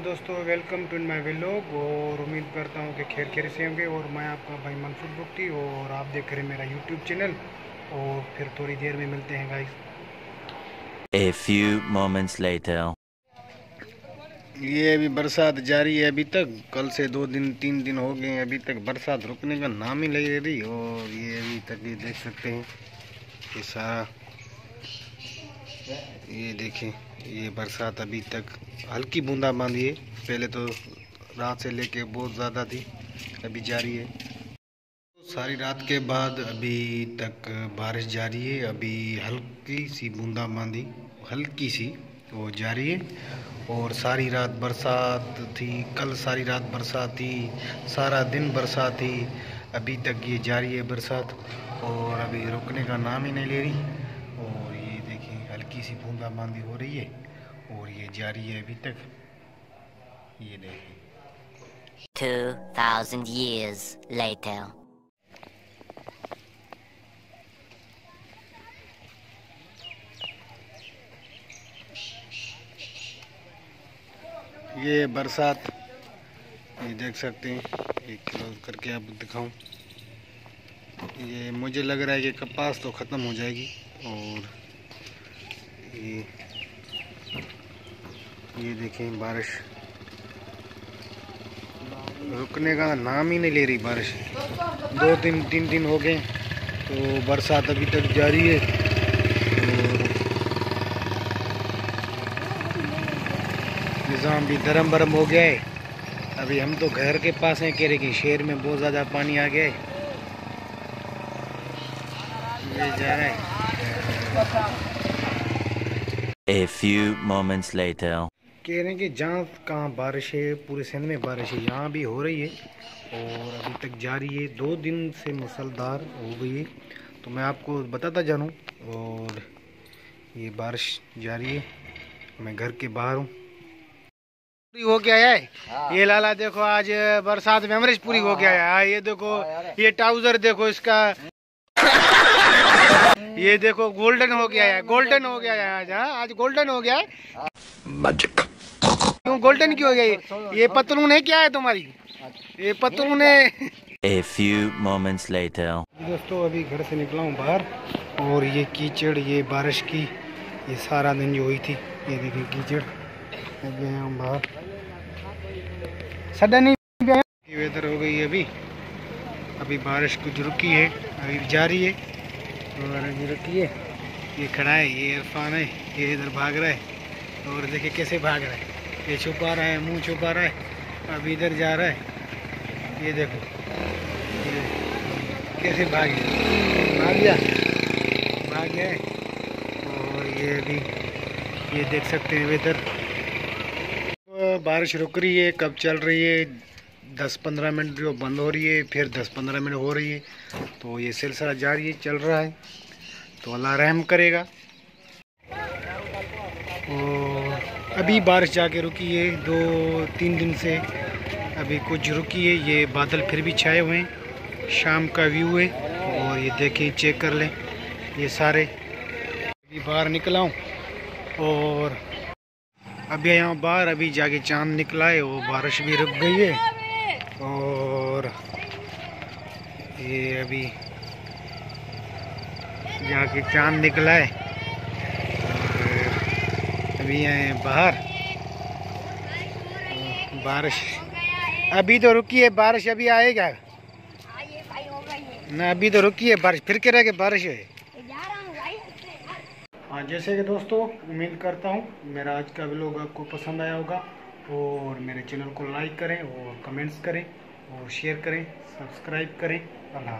Welcome to my vlog और उम्मीद करता हूँ कि खैर खैर से होंगे और मैं आपका भाई मनसूर बुक्ति और आप देख रहे हैं मेरा यूट्यूब चैनल और फिर थोड़ी देर में मिलते हैं guys A few moments later. ये अभी बरसात जारी है अभी तक कल से दो दिन तीन दिन हो गए अभी तक बरसात रुकने का नाम ही नहीं ले रही और ये अभी तक ये देख सकते हैं ये सारा ये देखें ये बरसात अभी तक हल्की बूंदा बांदी है। पहले तो रात से लेके बहुत ज़्यादा थी, अभी जारी है। सारी रात के बाद अभी तक बारिश जारी है। अभी हल्की सी बूंदा बांदी हल्की सी, वो जारी है। और सारी रात बरसात थी, कल सारी रात बरसात थी, सारा दिन बरसात थी। अभी तक ये जारी है बरसात। और अभी रुकने का नाम ही नहीं ले रही। और ये देखिए, हल्की सी बूंदाबांदी हो रही है। और ये जारी है अभी तक। ये देखिए 2000 years later. ये बरसात ये देख सकते हैं। ये क्लोज करके आप दिखाऊँ। ये मुझे लग रहा है कि कपास तो ख़त्म हो जाएगी और ये ये देखें बारिश। रुकने का नाम ही नहीं ले रही बारिश। दो तीन तीन दिन हो गए तो बरसात अभी तक जारी है। निज़ाम भी धर्म भरम हो गया है। अभी हम तो घर के पास हैं, कह रहे कि शहर में बहुत ज़्यादा पानी आ गया है। जा रहा है। A few moments later. कह रहे हैं कि जहाँ कहाँ बारिश है पूरे सिंध में बारिश है यहाँ भी हो रही है। और अभी तक जारी है दो दिन से मुसलधार हो गई है। तो मैं आपको बताता जानूँ और ये बारिश जारी है। मैं घर के बाहर हूँ। पूरी हो गया है? ये लाला देखो आज बरसात में अमरीश पूरी हो गया है। हाँ, ये देखो ये ट्राउज़र देखो इसका। ये देखो गोल्डन हो गया है गोल्डन हो गया है आज। हाँ आज गोल्डन हो गया है। गोल्डन क्यों हो गया ये? ये पतलून है क्या है तुम्हारी? ये पतलून है। A few moments later. दोस्तों अभी घर से निकला हूँ बाहर और ये कीचड़ ये बारिश की ये सारा दिन जो हुई थी ये देखिए कीचड़। अभी हम बाहर। सडन ही वेदर हो। गई अभी। अभी बारिश कुछ रुकी है अभी जारी है और अभी रुकी है। ये खड़ा है ये इरफान है ये इधर भाग रहा है और देखिए कैसे भाग रहा है। ये छुपा रहा है, मुँह छुपा रहा है, अब इधर जा रहा है। ये देखो। ये कैसे भाग गया? भाग गया? भाग गया और ये अभी ये देख सकते हैं वेदर बारिश रुक रही है, कब चल रही है? दस पंद्रह मिनट जो बंद हो रही है, फिर दस पंद्रह मिनट हो रही है। तो ये सिलसिला जारी है, चल रहा है। तो अल्लाह रहम करेगा। और अभी बारिश जाके रुकी है, दो, तीन दिन से अभी कुछ रुकी है, ये बादल फिर भी छाए हुए हैं। शाम का व्यू है, और ये देखें चेक कर लें, ये सारे। अभी बाहर निकला हूँ, और अभी यहाँ बाहर, अभी जाके चाँद निकला है वो बारिश भी रुक गई है, और ये अभी जाके चाँद निकला है। अभी आए बाहर। बारिश। अभी तो रुकी है, बारिश अभी आएगा। ना, अभी तो रुकी है बारिश, फिर कह रहा है कि बारिश है। हाँ जैसे कि दोस्तों, उम्मीद करता हूँ, मेरा आज का व्लॉग आपको पसंद आया होगा। और मेरे चैनल को लाइक करें और कमेंट्स करें और शेयर करें सब्सक्राइब करें। अल्लाह